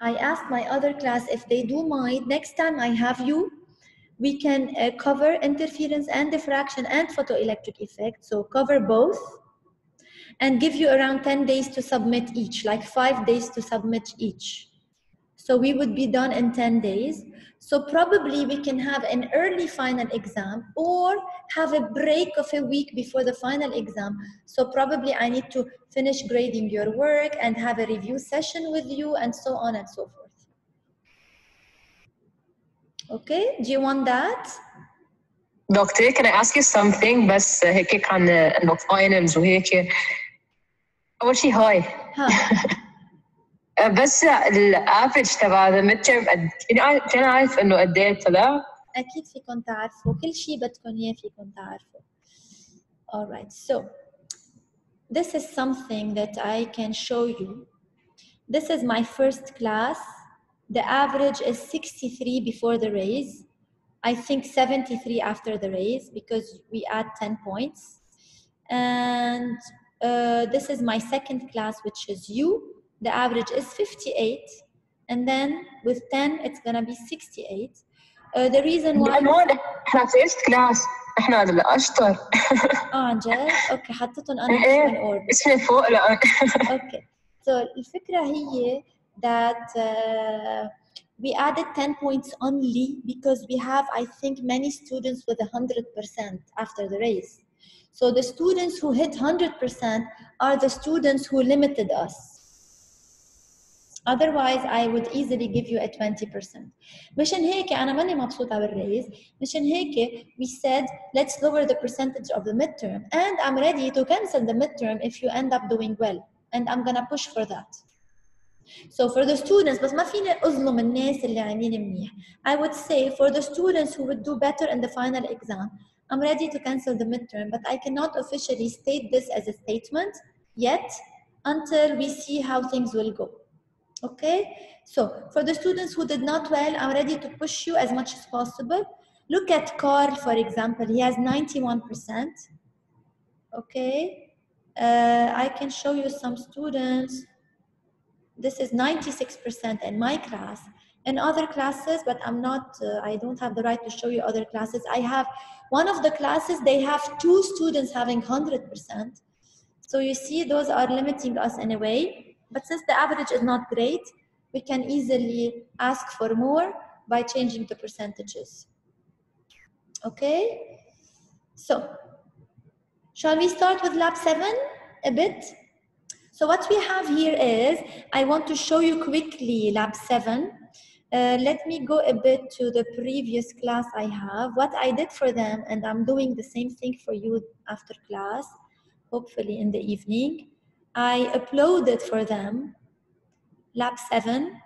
I asked my other class if they do mind, next time I have you, we can uh, cover interference and diffraction and photoelectric effect. So cover both and give you around 10 days to submit each, like five days to submit each. So we would be done in 10 days. So probably we can have an early final exam or have a break of a week before the final exam. So probably I need to finish grading your work and have a review session with you and so on and so forth. Okay, do you want that? Doctor, can I ask you something بس هيك عن انه finals وهيك اول شيء هاي ها بس الافرج تبع ذا ميد تيرم كان عارف انه قد ايه طلع أكيد فيكم تعرفوا كل شيء بدكم إياه فيكم تعرفوا. Alright, so this is something that I can show you. This is my first class. The average is 63 before the raise. I think 73 after the raise because we add 10 points. And uh, this is my second class, which is you. The average is 58. And then with 10, it's gonna be 68. Uh, the reason why لانه هون احنا فيرست كلاس احنا الاشطر اه عن جد اوكي حطيتهم انا مش ايه من order اسمي فوق لأ. okay so الفكرة هي that uh, we added 10 points only because we have I think many students with 100% after the race so the students who hit 100% are the students who limited us otherwise I would easily give you a 20% مشان هيك أنا ماني مبسوطة بالريز مشان هيك we said let's lower the percentage of the midterm and I'm ready to cancel the midterm if you end up doing well and I'm gonna push for that so for the students بس ما فيني أظلم الناس اللي عاملين منيح I would say for the students who would do better in the final exam I'm ready to cancel the midterm but I cannot officially state this as a statement yet until we see how things will go Okay, so for the students who did not well, I'm ready to push you as much as possible. Look at Carl, for example, he has 91%. Okay, uh, I can show you some students. This is 96% in my class. In other classes, but I'm not, uh, I don't have the right to show you other classes. I have one of the classes, they have two students having 100%. So you see, those are limiting us in a way. But since the average is not great, we can easily ask for more by changing the percentages. Okay? So, shall we start with lab seven a bit? So what we have here is, I want to show you quickly lab seven. Uh, let me go a bit to the previous class I have, what I did for them, and I'm doing the same thing for you after class, hopefully in the evening. I uploaded for them lab 7.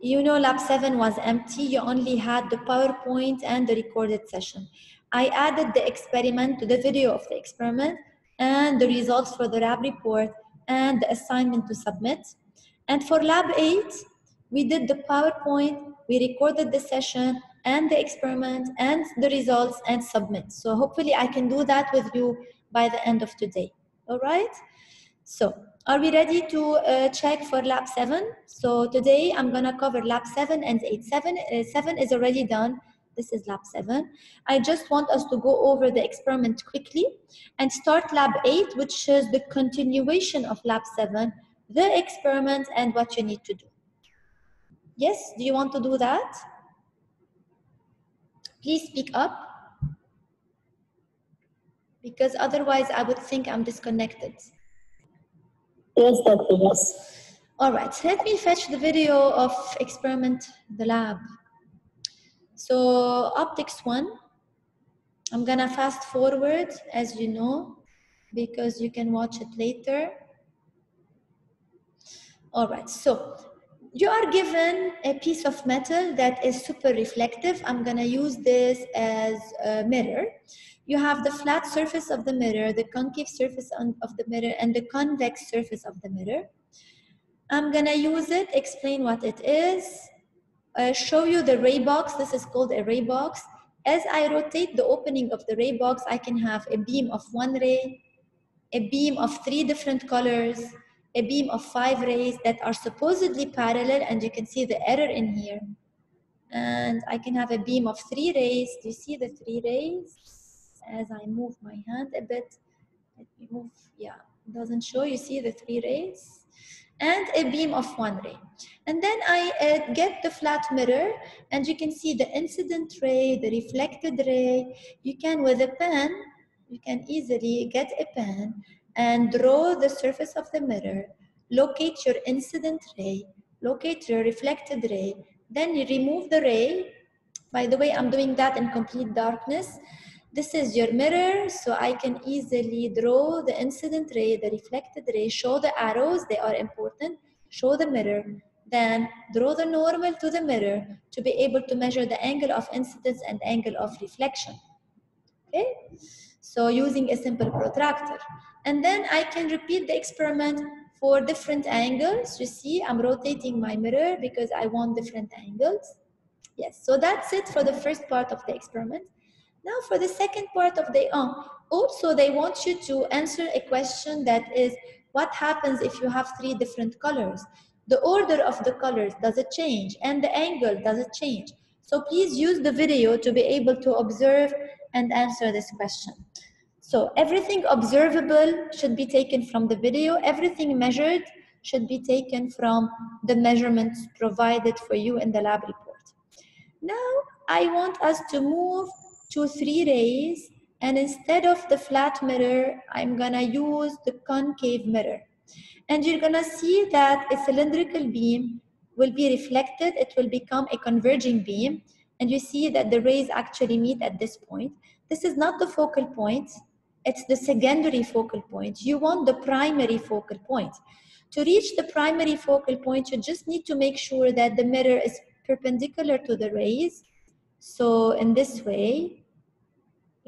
You know lab 7 was empty, you only had the PowerPoint and the recorded session. I added the experiment to the video of the experiment and the results for the lab report and the assignment to submit. And for lab 8, we did the PowerPoint, we recorded the session and the experiment and the results and submit. So hopefully I can do that with you by the end of today. All right? So, are we ready to uh, check for lab 7? So today I'm gonna cover lab 7 and 8. 7, uh, 7 is already done. This is lab 7. I just want us to go over the experiment quickly and start lab 8, which is the continuation of lab 7, the experiment and what you need to do. Yes, do you want to do that? Please speak up. Because otherwise I would think I'm disconnected. Yes, Doctor, yes. All right, let me fetch the video of experiment, the lab. So optics one, I'm gonna fast forward as you know, because you can watch it later. All right, so you are given a piece of metal that is super reflective. I'm gonna use this as a mirror. You have the flat surface of the mirror, the concave surface of the mirror, and the convex surface of the mirror. I'm gonna use it, explain what it is, uh, show you the ray box. This is called a ray box. As I rotate the opening of the ray box, I can have a beam of one ray, a beam of three different colors, a beam of five rays that are supposedly parallel and you can see the error in here. And I can have a beam of three rays. Do you see the three rays? As I move my hand a bit, let me move, yeah, it doesn't show, you see the three rays? And a beam of one ray. And then I uh, get the flat mirror and you can see the incident ray, the reflected ray. You can, with a pen, you can easily get a pen and draw the surface of the mirror, locate your incident ray, locate your reflected ray, then you remove the ray. By the way, I'm doing that in complete darkness. This is your mirror, so I can easily draw the incident ray, the reflected ray, show the arrows, they are important, show the mirror, then draw the normal to the mirror to be able to measure the angle of incidence and angle of reflection. Okay, so using a simple protractor. And then I can repeat the experiment for different angles. You see, I'm rotating my mirror because I want different angles. Yes, so that's it for the first part of the experiment. Now for the second part of the, um, also they want you to answer a question that is, what happens if you have three different colors? The order of the colors, does it change? And the angle, does it change? So please use the video to be able to observe and answer this question. So everything observable should be taken from the video. Everything measured should be taken from the measurements provided for you in the lab report. Now I want us to move to three rays and instead of the flat mirror, I'm gonna use the concave mirror. And you're gonna see that a cylindrical beam will be reflected, it will become a converging beam. And you see that the rays actually meet at this point. This is not the focal point, it's the secondary focal point. You want the primary focal point. To reach the primary focal point, you just need to make sure that the mirror is perpendicular to the rays. So in this way,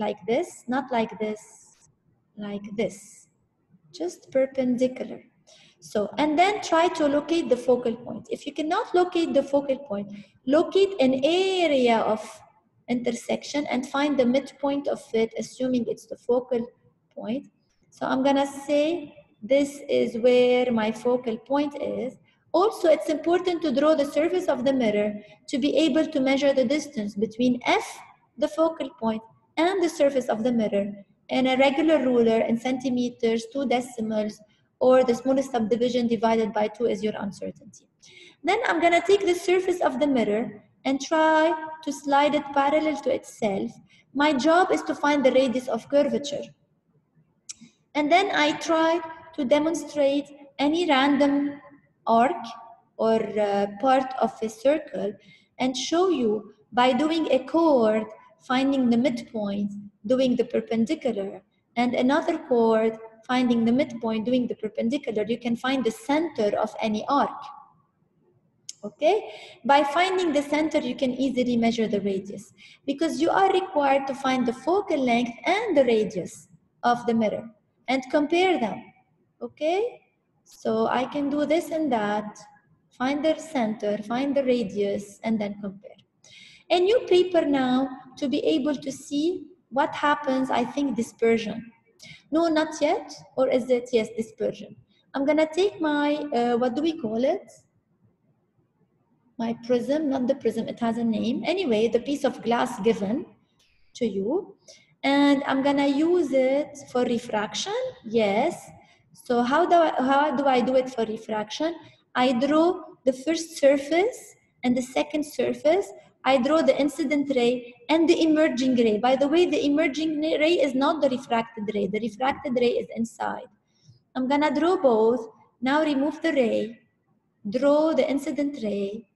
like this, not like this, like this, just perpendicular. So, and then try to locate the focal point. If you cannot locate the focal point, locate an area of intersection and find the midpoint of it, assuming it's the focal point. So I'm gonna say this is where my focal point is. Also, it's important to draw the surface of the mirror to be able to measure the distance between F, the focal point, and the surface of the mirror in a regular ruler in centimeters, two decimals, or the smallest subdivision divided by two is your uncertainty. Then I'm gonna take the surface of the mirror and try to slide it parallel to itself. My job is to find the radius of curvature. And then I try to demonstrate any random arc or uh, part of a circle and show you by doing a chord, finding the midpoint, doing the perpendicular, and another chord, finding the midpoint, doing the perpendicular, you can find the center of any arc. Okay? By finding the center, you can easily measure the radius because you are required to find the focal length and the radius of the mirror and compare them. Okay? So I can do this and that, find the center, find the radius, and then compare. A new paper now to be able to see what happens, I think dispersion. No, not yet, or is it, yes, dispersion. I'm gonna take my, uh, what do we call it? My prism, not the prism, it has a name. Anyway, the piece of glass given to you. And I'm gonna use it for refraction, yes. So how do, I, how do I do it for refraction? I draw the first surface and the second surface. I draw the incident ray and the emerging ray. By the way, the emerging ray is not the refracted ray. The refracted ray is inside. I'm gonna draw both. Now remove the ray, draw the incident ray,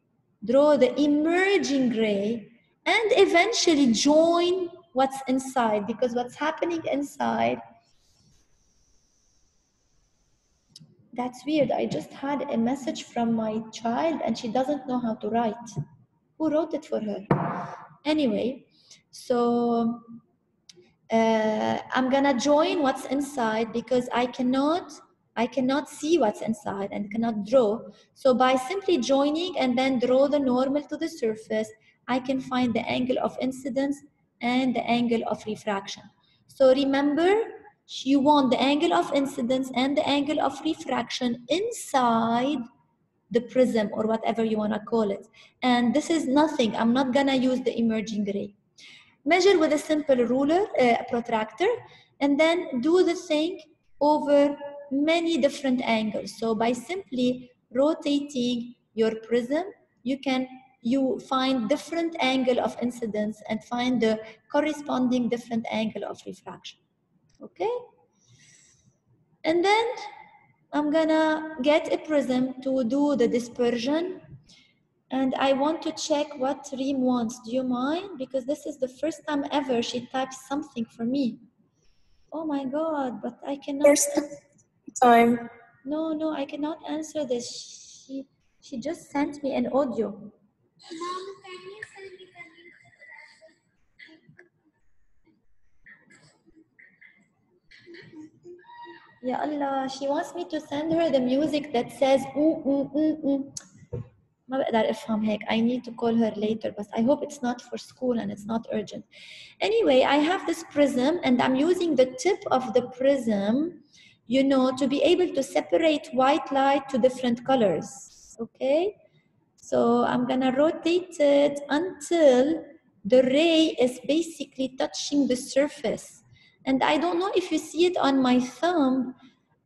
draw the emerging ray, and eventually join what's inside because what's happening inside that's weird i just had a message from my child and she doesn't know how to write who wrote it for her anyway so uh, i'm gonna join what's inside because i cannot i cannot see what's inside and cannot draw so by simply joining and then draw the normal to the surface i can find the angle of incidence and the angle of refraction. So remember, you want the angle of incidence and the angle of refraction inside the prism or whatever you want to call it. And this is nothing. I'm not going to use the emerging ray. Measure with a simple ruler, uh, protractor, and then do the thing over many different angles. So by simply rotating your prism, you can you find different angle of incidence and find the corresponding different angle of refraction. Okay? And then I'm gonna get a prism to do the dispersion and I want to check what Reem wants. Do you mind? Because this is the first time ever she types something for me. Oh my God, but I cannot. First time. No, no, I cannot answer this. She, she just sent me an audio. Mom, can you send me the link to the Ya Allah, she wants me to send her the music that says mm, mm, mm, mm. ما بقدر افهم هيك. I need to call her later, but I hope it's not for school and it's not urgent. Anyway, I have this prism and I'm using the tip of the prism, you know, to be able to separate white light to different colors. Okay? So I'm gonna rotate it until the ray is basically touching the surface. And I don't know if you see it on my thumb.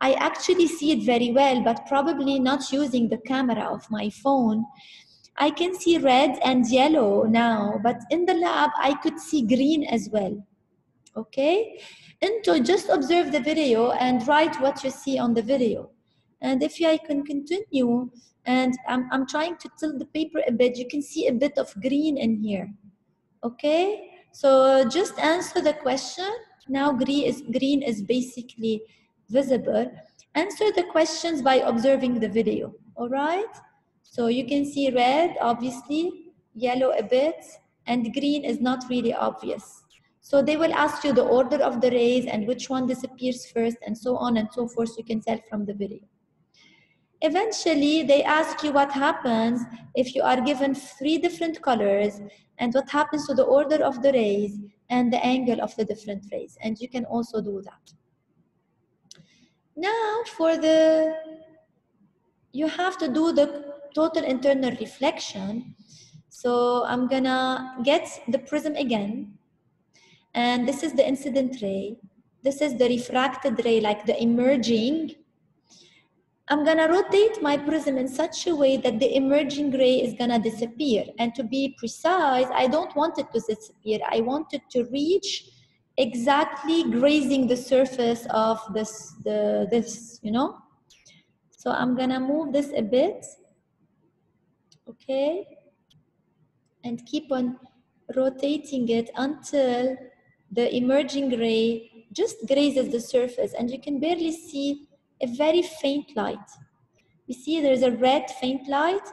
I actually see it very well, but probably not using the camera of my phone. I can see red and yellow now, but in the lab, I could see green as well. Okay? And so just observe the video and write what you see on the video. And if I can continue, and I'm, I'm trying to tilt the paper a bit, you can see a bit of green in here. Okay? So just answer the question. Now green is, green is basically visible. Answer the questions by observing the video, all right? So you can see red, obviously, yellow a bit, and green is not really obvious. So they will ask you the order of the rays and which one disappears first and so on and so forth, you can tell from the video. Eventually, they ask you what happens if you are given three different colors and what happens to the order of the rays and the angle of the different rays. And you can also do that. Now for the, you have to do the total internal reflection. So I'm gonna get the prism again. And this is the incident ray. This is the refracted ray, like the emerging. I'm gonna rotate my prism in such a way that the emerging ray is gonna disappear. And to be precise, I don't want it to disappear. I want it to reach exactly grazing the surface of this, the, this, you know? So I'm gonna move this a bit, okay? And keep on rotating it until the emerging ray just grazes the surface and you can barely see a very faint light. You see there's a red faint light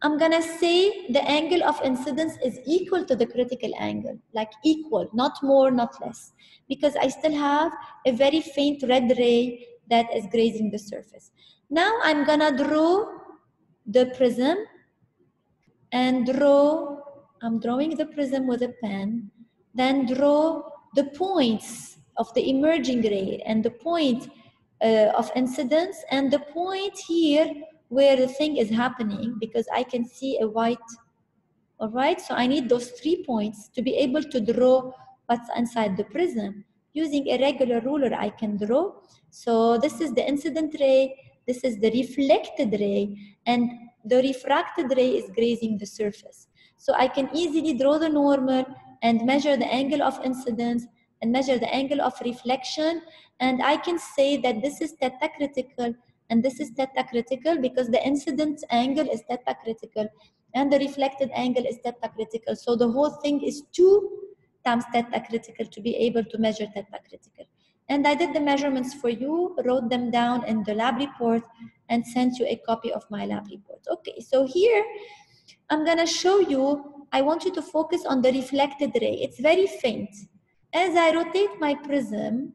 I'm gonna say the angle of incidence is equal to the critical angle, like equal, not more, not less, because I still have a very faint red ray that is grazing the surface. Now I'm gonna draw the prism and draw, I'm drawing the prism with a pen, then draw the points of the emerging ray and the point uh, of incidence and the point here where the thing is happening because I can see a white, all right? So I need those three points to be able to draw what's inside the prism. Using a regular ruler, I can draw. So this is the incident ray, this is the reflected ray, and the refracted ray is grazing the surface. So I can easily draw the normal and measure the angle of incidence and measure the angle of reflection. And I can say that this is theta critical and this is theta critical because the incident angle is theta critical and the reflected angle is theta critical. So the whole thing is 2 times theta critical to be able to measure theta critical. And I did the measurements for you, wrote them down in the lab report and sent you a copy of my lab report. Okay, so here I'm gonna show you, I want you to focus on the reflected ray. It's very faint. As I rotate my prism,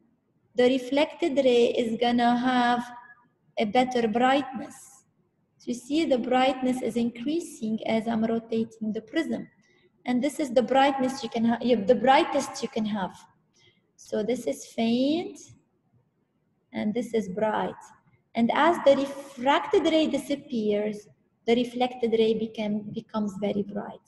the reflected ray is gonna have a better brightness. So you see the brightness is increasing as I'm rotating the prism. And this is the brightness you can have, the brightest you can have. So this is faint, and this is bright. And as the refracted ray disappears, the reflected ray became, becomes very bright.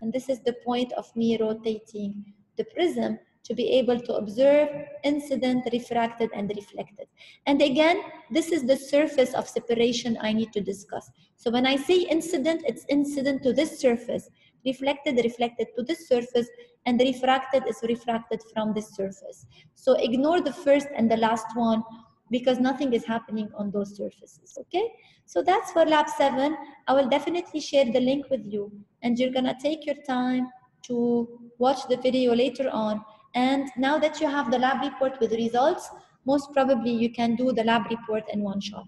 And this is the point of me rotating the prism to be able to observe incident, refracted, and reflected. And again, this is the surface of separation I need to discuss. So when I say incident, it's incident to this surface, reflected, reflected to this surface, and refracted is refracted from this surface. So ignore the first and the last one because nothing is happening on those surfaces, okay? So that's for lab seven. I will definitely share the link with you and you're gonna take your time to watch the video later on. And now that you have the lab report with results, most probably you can do the lab report in one shot.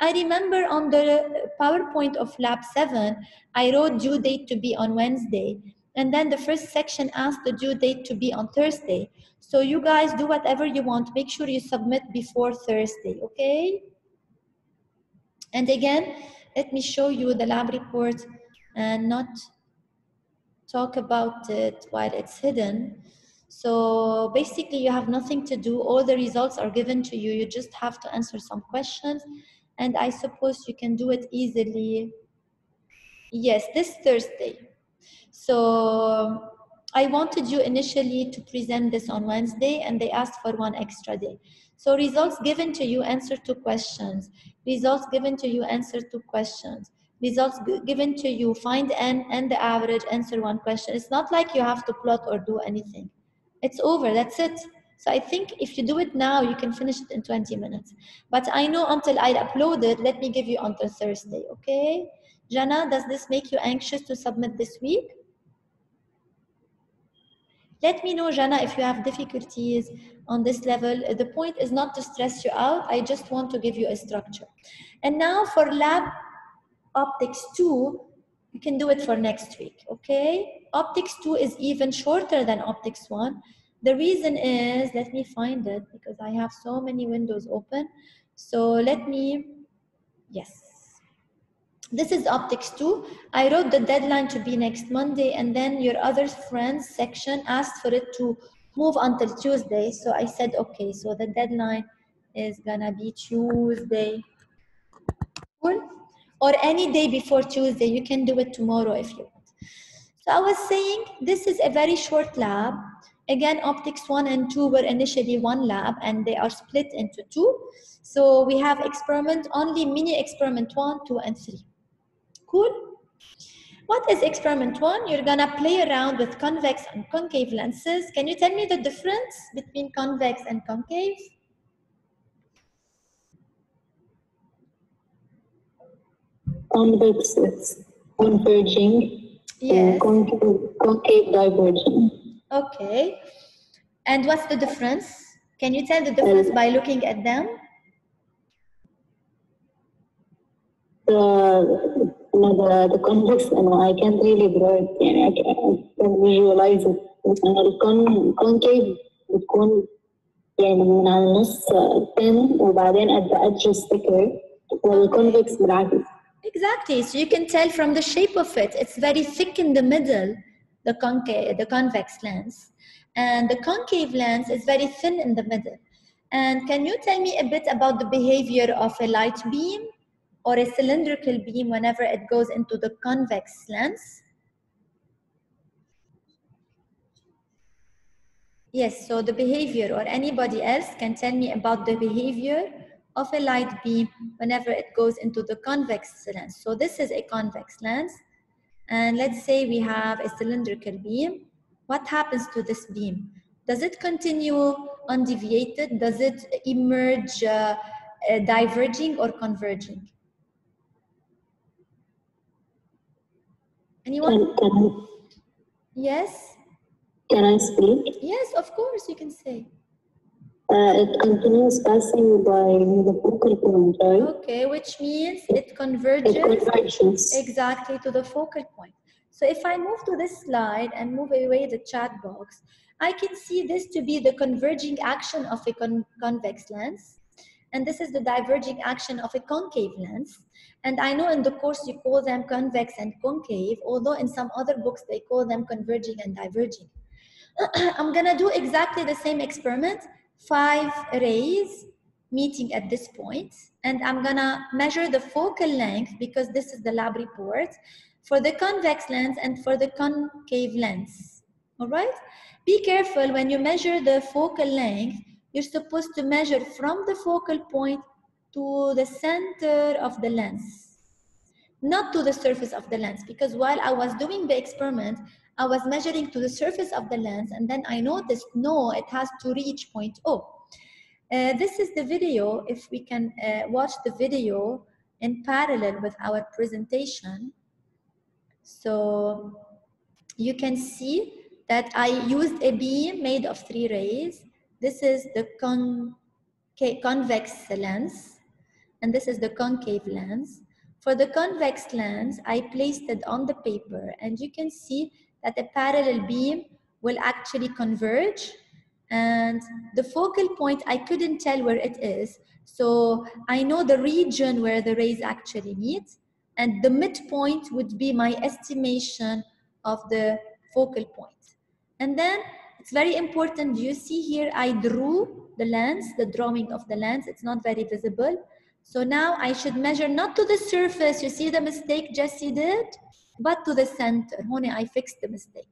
I remember on the PowerPoint of lab seven, I wrote due date to be on Wednesday. And then the first section asked the due date to be on Thursday. So you guys do whatever you want. Make sure you submit before Thursday, okay? And again, let me show you the lab report and not talk about it while it's hidden. So basically you have nothing to do. All the results are given to you. You just have to answer some questions. And I suppose you can do it easily. Yes, this Thursday. So I wanted you initially to present this on Wednesday and they asked for one extra day. So results given to you, answer two questions. Results given to you, answer two questions. Results given to you, find n and the average, answer one question. It's not like you have to plot or do anything. It's over, that's it. So I think if you do it now, you can finish it in 20 minutes. But I know until I upload it, let me give you until Thursday, okay? Jana, does this make you anxious to submit this week? Let me know, Jana, if you have difficulties on this level. The point is not to stress you out. I just want to give you a structure. And now for lab optics 2, you can do it for next week, okay? Optics 2 is even shorter than optics 1. The reason is, let me find it because I have so many windows open. So let me, yes. This is optics 2. I wrote the deadline to be next Monday and then your other friends section asked for it to move until Tuesday. So I said, okay, so the deadline is gonna be Tuesday. Cool? Or any day before Tuesday. You can do it tomorrow if you want. So I was saying this is a very short lab. Again, optics one and two were initially one lab and they are split into two. So we have experiment only mini experiment one, two, and three. Cool? What is experiment one? You're gonna play around with convex and concave lenses. Can you tell me the difference between convex and concave? Convex is converging, Yes. and concave, concave diverging. Okay. And what's the difference? Can you tell the difference by looking at them? The, you know, the, the convex, you know, I can't really draw it, يعني I can, I can visualize it. أنا الكون concave بتكون يعني من على النص thin وبعدين at the edges thicker والconvex بالعكس. Exactly. So you can tell from the shape of it, it's very thick in the middle, the concave, the convex lens. And the concave lens is very thin in the middle. And can you tell me a bit about the behavior of a light beam or a cylindrical beam whenever it goes into the convex lens? Yes, so the behavior or anybody else can tell me about the behavior of a light beam whenever it goes into the convex lens. So this is a convex lens. And let's say we have a cylindrical beam. What happens to this beam? Does it continue undeviated? Does it emerge uh, uh, diverging or converging? Anyone? Yes? can I speak? Yes, of course, you can say. Uh, it continues passing by the focal point, right? Okay, which means it converges. It converges. exactly to the focal point. So if I move to this slide and move away the chat box, I can see this to be the converging action of a con convex lens. And this is the diverging action of a concave lens. And I know in the course you call them convex and concave, although in some other books they call them converging and diverging. I'm gonna do exactly the same experiment, five rays meeting at this point, and I'm gonna measure the focal length because this is the lab report for the convex lens and for the concave lens. All right? Be careful when you measure the focal length, you're supposed to measure from the focal point to the center of the lens, not to the surface of the lens. Because while I was doing the experiment, I was measuring to the surface of the lens, and then I noticed no, it has to reach point O. Uh, this is the video. If we can uh, watch the video in parallel with our presentation. So you can see that I used a beam made of three rays. This is the con convex lens, and this is the concave lens. For the convex lens, I placed it on the paper, and you can see that a parallel beam will actually converge. And the focal point, I couldn't tell where it is. So I know the region where the rays actually meet and the midpoint would be my estimation of the focal point. And then it's very important, you see here I drew the lens, the drawing of the lens, it's not very visible. So now I should measure not to the surface, you see the mistake Jessy did, but to the center. Honey, I fixed the mistake.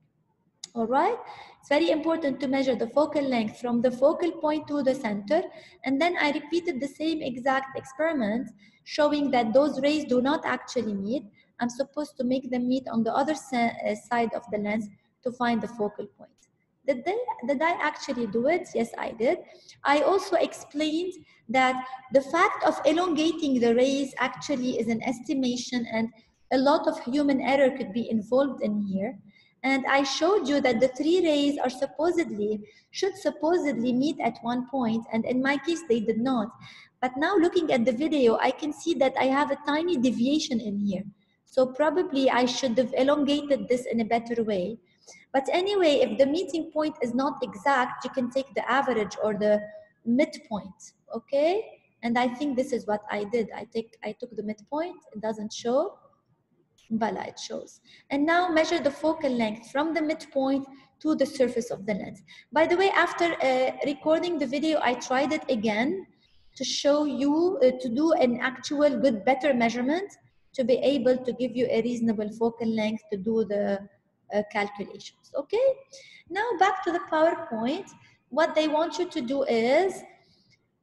All right, it's very important to measure the focal length from the focal point to the center. And then I repeated the same exact experiment showing that those rays do not actually meet. I'm supposed to make them meet on the other uh, side of the lens to find the focal point. Did, they, did I actually do it? Yes, I did. I also explained that the fact of elongating the rays actually is an estimation and a lot of human error could be involved in here. And I showed you that the three rays are supposedly, should supposedly meet at one point, and in my case, they did not. But now looking at the video, I can see that I have a tiny deviation in here. So probably I should have elongated this in a better way. But anyway, if the meeting point is not exact, you can take the average or the midpoint, okay? And I think this is what I did. I, take, I took the midpoint, it doesn't show. Bala, it shows. And now measure the focal length from the midpoint to the surface of the lens. By the way, after uh, recording the video, I tried it again to show you, uh, to do an actual good, better measurement to be able to give you a reasonable focal length to do the uh, calculations, okay? Now back to the PowerPoint. What they want you to do is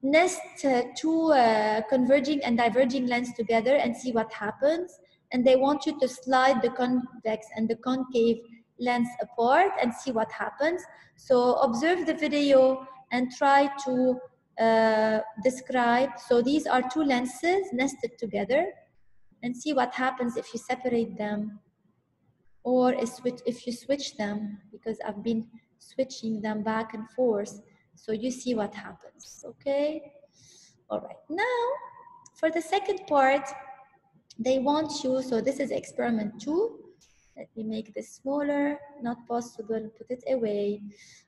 nest uh, two uh, converging and diverging lens together and see what happens. And they want you to slide the convex and the concave lens apart and see what happens. So observe the video and try to uh, describe. So these are two lenses nested together and see what happens if you separate them or if you switch them because I've been switching them back and forth. So you see what happens, okay? All right, now for the second part, they want you, so this is experiment two. Let me make this smaller, not possible, put it away.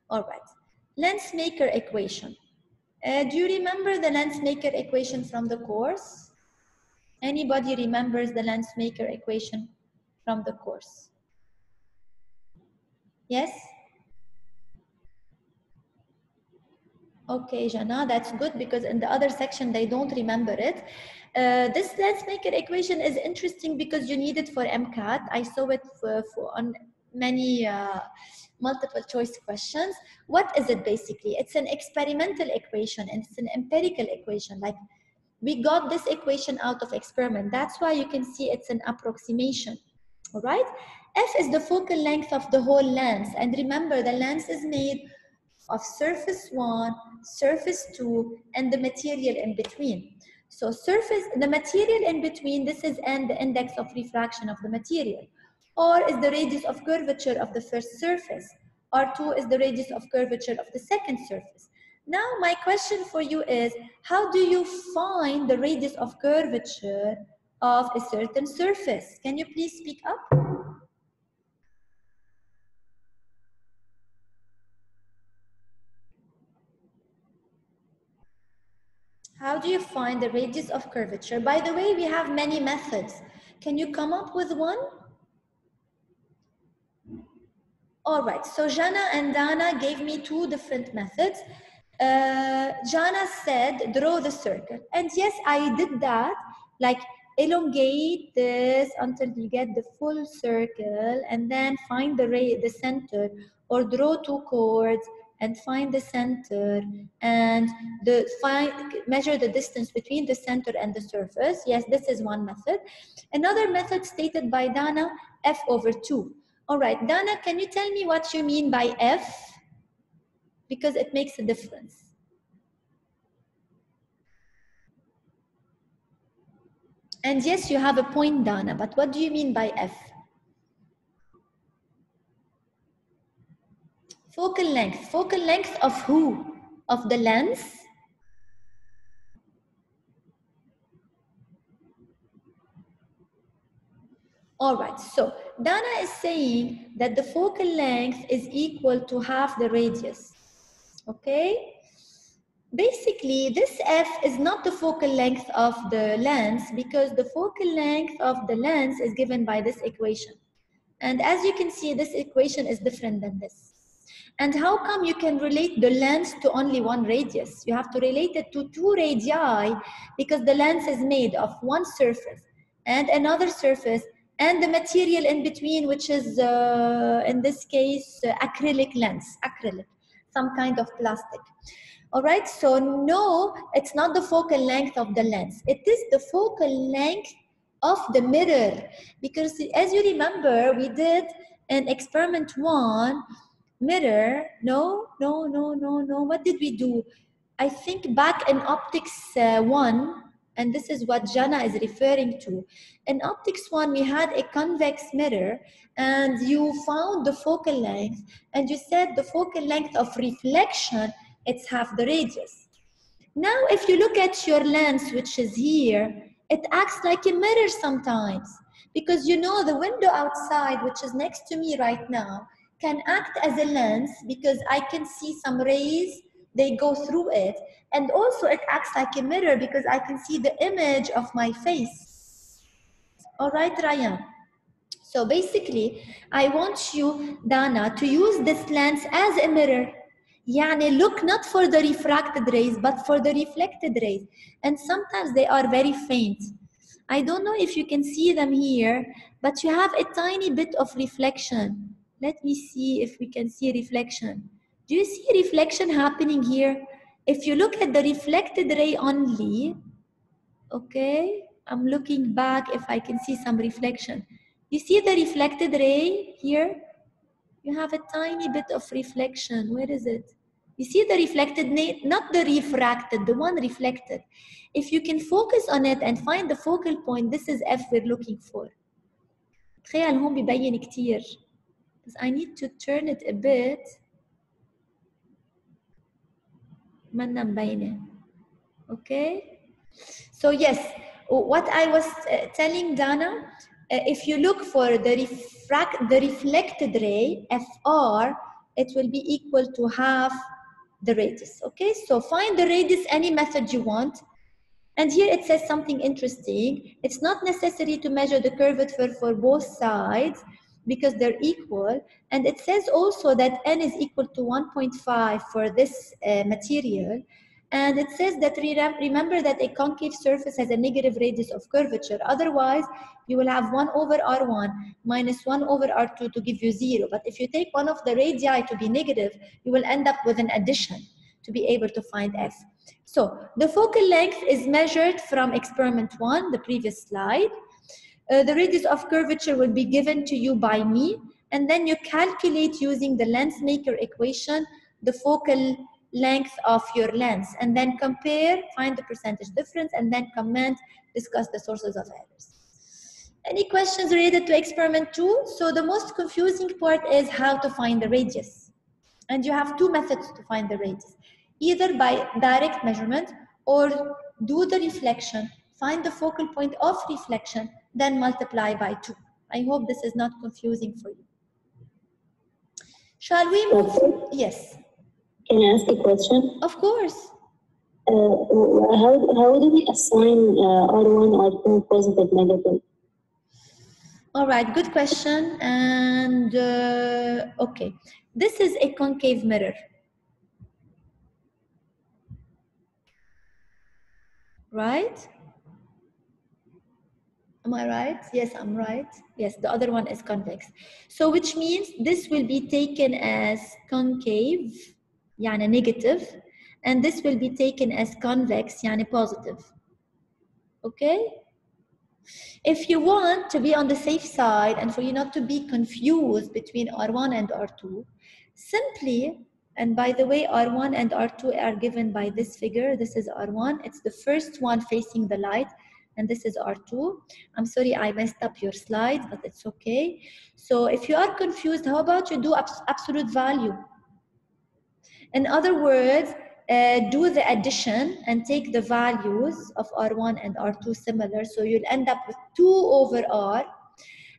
All right, lens maker equation. Uh, do you remember the Lensmaker equation from the course? Anybody remembers the Lensmaker equation from the course? Yes? Okay, Jana, that's good because in the other section they don't remember it. Uh, this Lensmaker equation is interesting because you need it for MCAT. I saw it for, for on many uh, multiple choice questions. What is it basically? It's an experimental equation and it's an empirical equation. Like we got this equation out of experiment. That's why you can see it's an approximation. All right. F is the focal length of the whole lens. And remember the lens is made of surface one, surface two, and the material in between. So surface, the material in between, this is n, the index of refraction of the material or is the radius of curvature of the first surface. R2 is the radius of curvature of the second surface. Now my question for you is, how do you find the radius of curvature of a certain surface? Can you please speak up? How do you find the radius of curvature? By the way, we have many methods. Can you come up with one? All right, so Jana and Dana gave me two different methods. uh, Jana said, draw the circle. And yes, I did that. Like elongate this until you get the full circle and then find the ray, the center or draw two chords and find the center and the find measure the distance between the center and the surface. Yes, this is one method. Another method stated by Dana, f over 2. All right, Dana, can you tell me what you mean by f? Because it makes a difference. And yes, you have a point, Dana, but what do you mean by f? Focal length. Focal length of who? Of the lens? All right, so Dana is saying that the focal length is equal to half the radius. Okay? Basically, this f is not the focal length of the lens because the focal length of the lens is given by this equation. And as you can see, this equation is different than this. And how come you can relate the lens to only one radius? You have to relate it to two radii because the lens is made of one surface and another surface and the material in between, which is, uh, in this case, uh, acrylic lens, acrylic, some kind of plastic. All right, so no, it's not the focal length of the lens. It is the focal length of the mirror. Because as you remember, we did in experiment one, mirror, no, no, no, no, no. What did we do? I think back in optics uh, one, and this is what Jana is referring to. In optics one, we had a convex mirror and you found the focal length and you said the focal length of reflection, it's half the radius. Now, if you look at your lens, which is here, it acts like a mirror sometimes because you know the window outside, which is next to me right now, can act as a lens because I can see some rays, they go through it. And also it acts like a mirror because I can see the image of my face. All right, Ryan. So basically, I want you, Dana, to use this lens as a mirror. Yani look not for the refracted rays, but for the reflected rays. And sometimes they are very faint. I don't know if you can see them here, but you have a tiny bit of reflection Let me see if we can see reflection. Do you see reflection happening here? If you look at the reflected ray only, okay, I'm looking back if I can see some reflection. You see the reflected ray here? You have a tiny bit of reflection. Where is it? You see the reflected, not the refracted, the one reflected. If you can focus on it and find the focal point, this is F we're looking for. تخيل هون ببين كتير. But I need to turn it a bit. منا مبينة. Okay? So yes, what I was uh, telling Dana, uh, if you look for the, refract, the reflected ray, FR, it will be equal to half the radius. Okay, so find the radius any method you want. And here it says something interesting. It's not necessary to measure the curvature for both sides because they're equal. And it says also that n is equal to 1.5 for this uh, material. And it says that re remember that a concave surface has a negative radius of curvature. Otherwise, you will have 1 over r1 minus 1 over r2 to give you 0. But if you take one of the radii to be negative, you will end up with an addition to be able to find f. So the focal length is measured from experiment 1, the previous slide. Uh, the radius of curvature will be given to you by me. And then you calculate using the lens maker equation the focal length of your lens and then compare, find the percentage difference and then comment, discuss the sources of errors. Any questions related to experiment two? So the most confusing part is how to find the radius. And you have two methods to find the radius. Either by direct measurement or do the reflection, find the focal point of reflection, then multiply by two. I hope this is not confusing for you. Shall we move? Yes, Can I ask a question? of course. Uh, how, how do we assign uh, R1, R2 positive, negative? All right, good question. And uh, okay, this is a concave mirror. right? Am I right? Yes, I'm right. Yes, the other one is convex. So which means this will be taken as concave, يعني negative, and this will be taken as convex, يعني positive. Okay? If you want to be on the safe side and for you not to be confused between R1 and R2, simply, and by the way, R1 and R2 are given by this figure. This is R1. It's the first one facing the light, and this is R2. I'm sorry I messed up your slides, but it's okay. So if you are confused, how about you do absolute value? In other words, uh, do the addition and take the values of R1 and R2 similar. So you'll end up with 2 over R.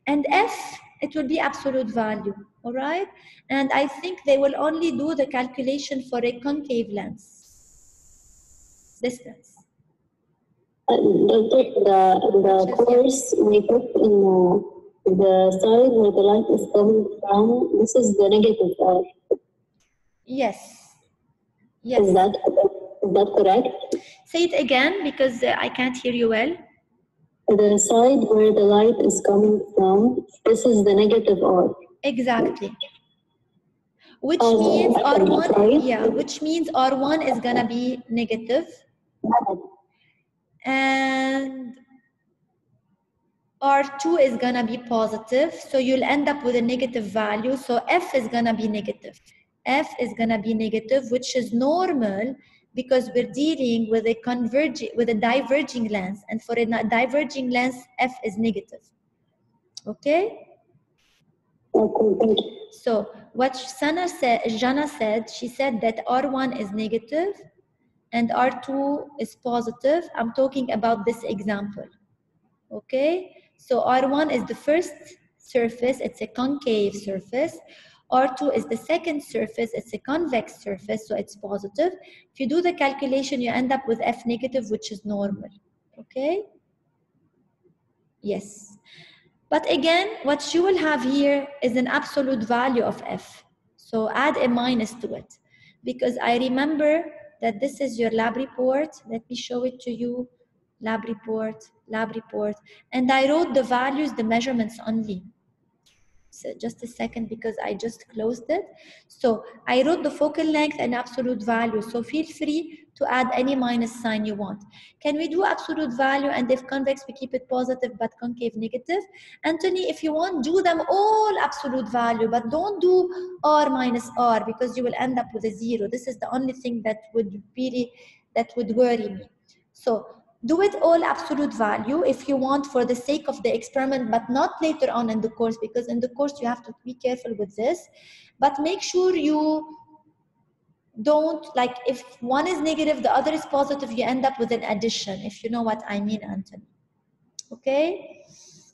And F, it will be absolute value, all right? And I think they will only do the calculation for a concave lens distance. Uh, Doctor, the, the course we put in uh, the side where the light is coming from, this is the negative R. Yes. Is Yes. that, is that correct? Say it again because uh, I can't hear you well. The side where the light is coming from, this is the negative R. Exactly. Which Oh, means R1, yeah, which means R1 is gonna be negative and R2 is gonna be positive. So you'll end up with a negative value. So F is gonna be negative. F is gonna be negative, which is normal because we're dealing with a converging, with a diverging lens. And for a diverging lens, F is negative. Okay? Okay, thank you. So what Sana said, Jana said, she said that R1 is negative and R2 is positive. I'm talking about this example. Okay, so R1 is the first surface, it's a concave surface. R2 is the second surface, it's a convex surface, so it's positive. If you do the calculation, you end up with F negative, which is normal. Okay? Yes. But again, what you will have here is an absolute value of F. So add a minus to it. Because I remember that this is your lab report. Let me show it to you. Lab report, lab report. And I wrote the values, the measurements only. So just a second because I just closed it. So I wrote the focal length and absolute value. So feel free to add any minus sign you want. Can we do absolute value and if convex we keep it positive but concave negative? Anthony, if you want, do them all absolute value, but don't do R minus R because you will end up with a zero. This is the only thing that would really, that would worry me. So do it all absolute value if you want for the sake of the experiment, but not later on in the course because in the course you have to be careful with this. But make sure you don't like if one is negative, the other is positive, you end up with an addition, if you know what I mean, Anthony. Okay?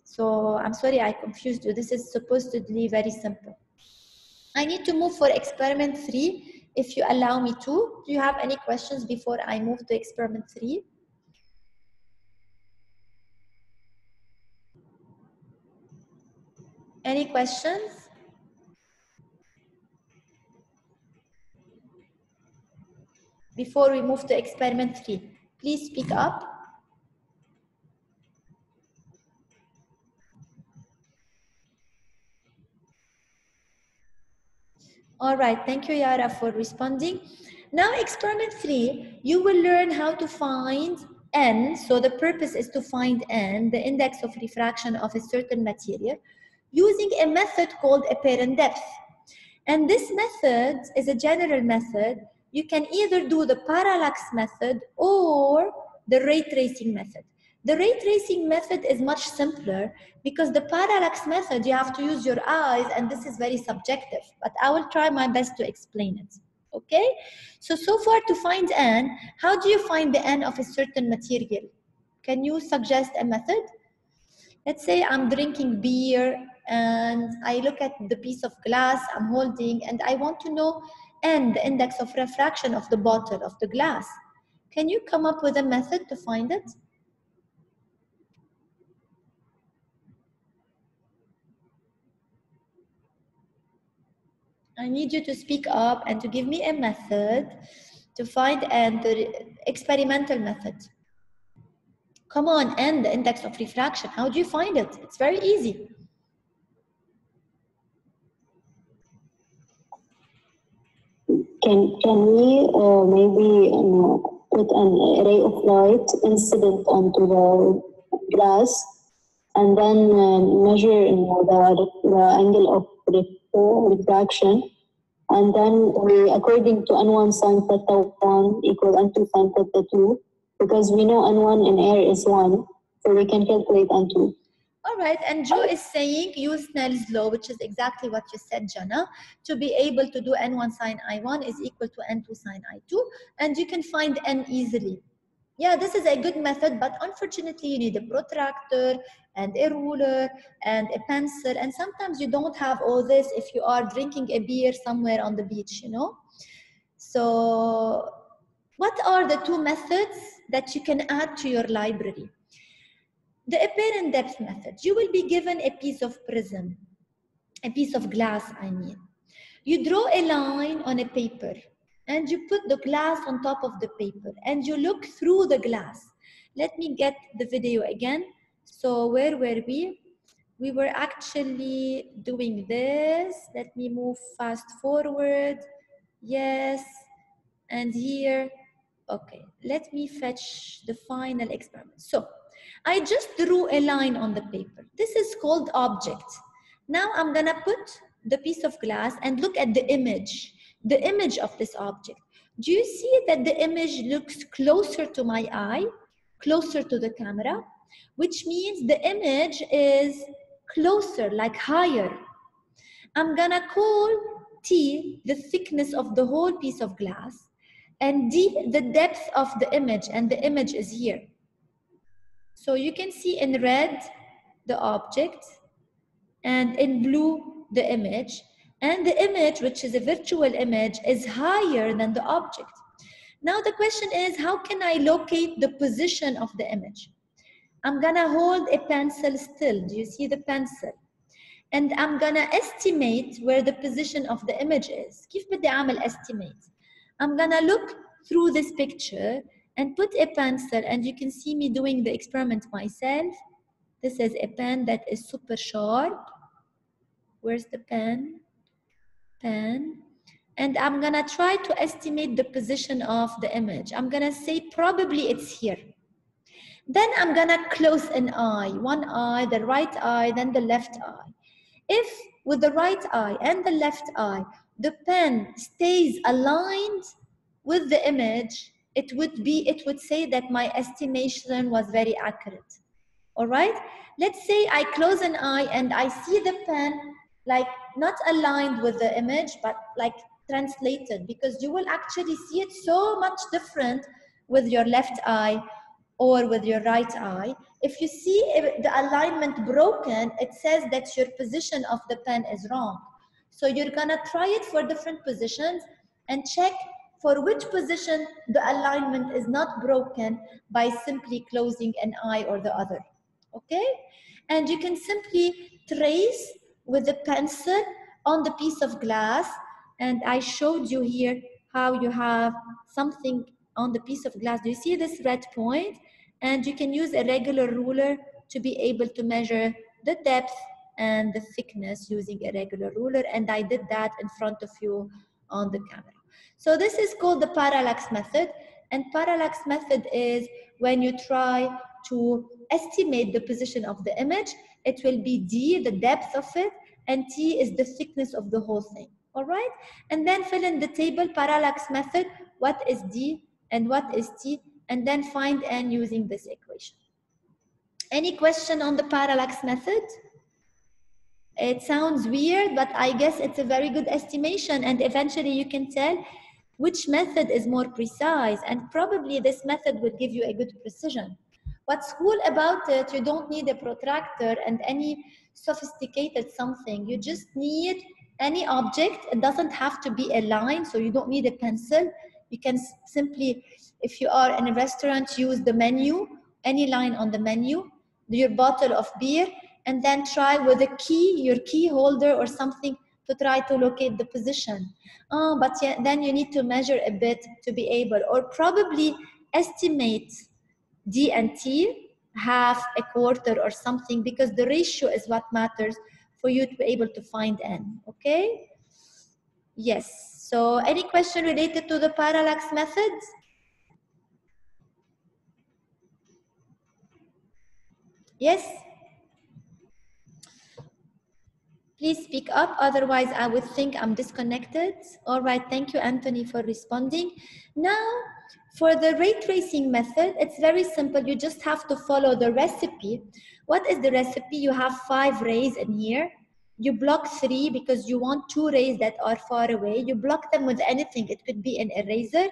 So I'm sorry I confused you. This is supposedly very simple. I need to move for experiment three, if you allow me to. Do you have any questions before I move to experiment three? Any questions? Before we move to experiment three, please speak up. All right, thank you, Yara, for responding. Now, experiment three, you will learn how to find n. So the purpose is to find n, the index of refraction of a certain material, using a method called apparent depth. And this method is a general method. You can either do the parallax method or the ray tracing method. The ray tracing method is much simpler because the parallax method, you have to use your eyes and this is very subjective, but I will try my best to explain it. Okay? So, so far to find n, how do you find the n of a certain material? Can you suggest a method? Let's say I'm drinking beer and I look at the piece of glass I'm holding and I want to know n, the index of refraction of the bottle, of the glass. Can you come up with a method to find it? I need you to speak up and to give me a method to find and the experimental method. Come on, and the index of refraction. How do you find it? It's very easy. Can can we uh, maybe um, put an ray of light incident onto the glass and then uh, measure you know, the, the angle of ref- refraction. And then we according to n1 sin theta 1 equal n2 sin theta 2 because we know n1 in air is 1 so we can calculate n2 All right, and Joe is saying use Snell's law, which is exactly what you said, Jana. To be able to do n1 sine i1 is equal to n2 sine i2, and you can find n easily. Yeah, this is a good method, but unfortunately, you need a protractor and a ruler and a pencil, and sometimes you don't have all this if you are drinking a beer somewhere on the beach, you know. So, what are the two methods that you can add to your library? The apparent depth method, you will be given a piece of prism, a piece of glass, I mean. You draw a line on a paper and you put the glass on top of the paper and you look through the glass. Let me get the video again. So where were we? We were actually doing this. Let me move fast forward. Yes. And here, okay. Let me fetch the final experiment. So I just drew a line on the paper. This is called object. Now I'm gonna put the piece of glass and look at the image, the image of this object. Do you see that the image looks closer to my eye, closer to the camera, which means the image is closer, like higher. I'm gonna call T the thickness of the whole piece of glass and D the depth of the image, and the image is here. So you can see in red the object and in blue the image. And the image, which is a virtual image, is higher than the object. Now the question is, how can I locate the position of the image? I'm gonna hold a pencil still. Do you see the pencil? And I'm gonna estimate where the position of the image is. كيف بدي أعمل estimate? I'm gonna look through this picture and put a pencil and you can see me doing the experiment myself. This is a pen that is super sharp. Where's the pen? Pen. And I'm gonna try to estimate the position of the image. I'm gonna say probably it's here. Then I'm gonna close an eye, one eye, the right eye, then the left eye. If with the right eye and the left eye, the pen stays aligned with the image, it would be, it would say that my estimation was very accurate. All right? Let's say I close an eye and I see the pen like not aligned with the image, but like translated because you will actually see it so much different with your left eye or with your right eye. If you see the alignment broken, it says that your position of the pen is wrong. So you're gonna try it for different positions and check for which position the alignment is not broken by simply closing an eye or the other. Okay? And you can simply trace with a pencil on the piece of glass. And I showed you here how you have something on the piece of glass. Do you see this red point? And you can use a regular ruler to be able to measure the depth and the thickness using a regular ruler. And I did that in front of you on the camera. So this is called the parallax method. And parallax method is when you try to estimate the position of the image, it will be D, the depth of it, and T is the thickness of the whole thing. All right? And then fill in the table parallax method, what is D and what is T, and then find N using this equation. Any question on the parallax method? It sounds weird, but I guess it's a very good estimation and eventually you can tell which method is more precise and probably this method will give you a good precision. What's cool about it, you don't need a protractor and any sophisticated something. You just need any object. It doesn't have to be a line, so you don't need a pencil. You can simply, if you are in a restaurant, use the menu, any line on the menu, your bottle of beer, and then try with a key, your key holder or something to try to locate the position. Oh, but yeah, then you need to measure a bit to be able, or probably estimate D and T half, a quarter, or something because the ratio is what matters for you to be able to find n, okay? Yes, so any question related to the parallax method? Yes? Please speak up, otherwise I would think I'm disconnected. All right, thank you, Anthony, for responding. Now, for the ray tracing method, it's very simple. You just have to follow the recipe. What is the recipe? You have five rays in here. You block three because you want two rays that are far away. You block them with anything. It could be an eraser.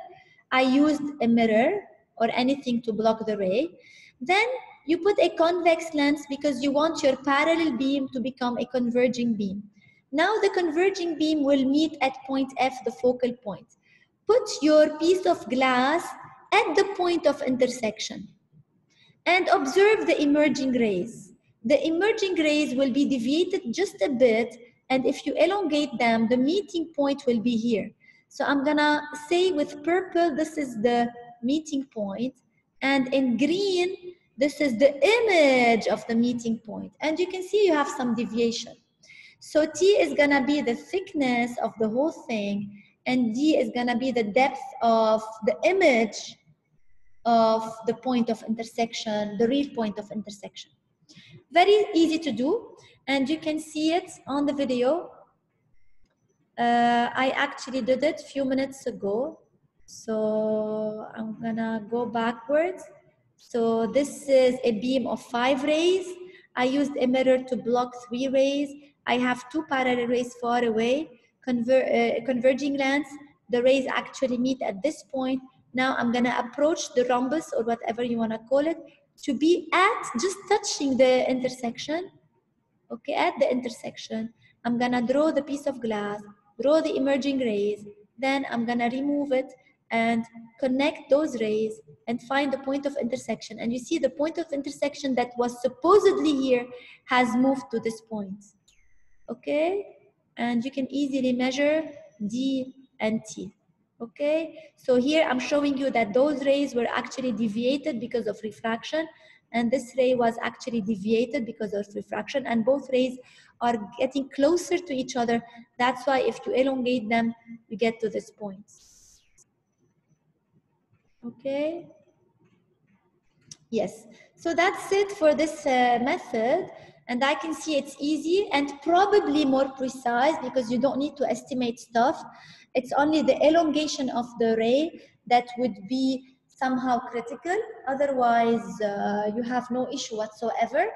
I used a mirror or anything to block the ray. Then you put a convex lens because you want your parallel beam to become a converging beam. Now the converging beam will meet at point F, the focal point. Put your piece of glass at the point of intersection and observe the emerging rays. The emerging rays will be deviated just a bit and if you elongate them, the meeting point will be here. So I'm gonna say with purple, this is the meeting point and in green, this is the image of the meeting point. And you can see you have some deviation. So T is gonna be the thickness of the whole thing and D is gonna be the depth of the image of the point of intersection, the real point of intersection. Very easy to do and you can see it on the video. Uh, I actually did it a few minutes ago. So I'm gonna go backwards. So this is a beam of five rays. I used a mirror to block three rays. I have two parallel rays far away, conver uh, converging lens. The rays actually meet at this point. Now I'm gonna approach the rhombus or whatever you wanna call it to be at just touching the intersection. Okay, at the intersection, I'm gonna draw the piece of glass, draw the emerging rays, then I'm gonna remove it and connect those rays and find the point of intersection. And you see the point of intersection that was supposedly here has moved to this point. Okay? And you can easily measure D and T. Okay? So here I'm showing you that those rays were actually deviated because of refraction and this ray was actually deviated because of refraction and both rays are getting closer to each other. That's why if you elongate them, you get to this point. Okay. Yes. So that's it for this uh, method. And I can see it's easy and probably more precise because you don't need to estimate stuff. It's only the elongation of the ray that would be somehow critical. Otherwise, uh, you have no issue whatsoever.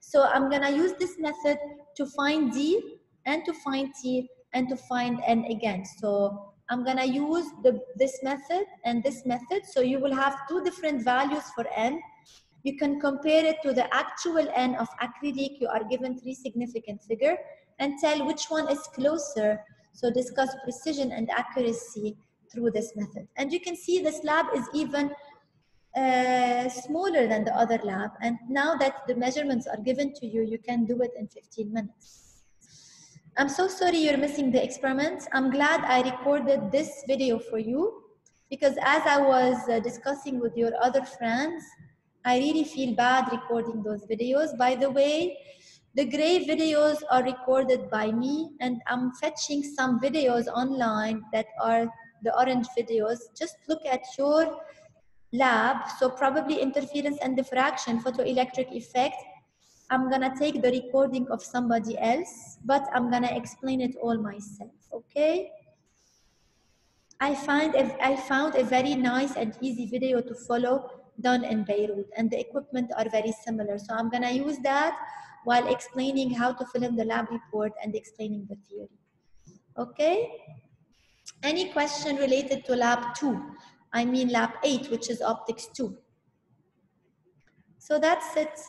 So I'm gonna use this method to find D and to find T and to find N again. So I'm gonna use the, this method and this method. So you will have two different values for N. You can compare it to the actual N of acrylic. You are given three significant figure and tell which one is closer. So discuss precision and accuracy through this method. And you can see this lab is even uh, smaller than the other lab. And now that the measurements are given to you, you can do it in 15 minutes. I'm so sorry you're missing the experiment. I'm glad I recorded this video for you because as I was uh, discussing with your other friends, I really feel bad recording those videos. By the way, the gray videos are recorded by me and I'm fetching some videos online that are the orange videos. Just look at your lab. So probably interference and diffraction, photoelectric effect, I'm gonna take the recording of somebody else, but I'm gonna explain it all myself, okay? I find I found a very nice and easy video to follow done in Beirut and the equipment are very similar. So I'm gonna use that while explaining how to fill in the lab report and explaining the theory. Okay? Any question related to lab two? I mean lab eight, which is optics two. So that's it.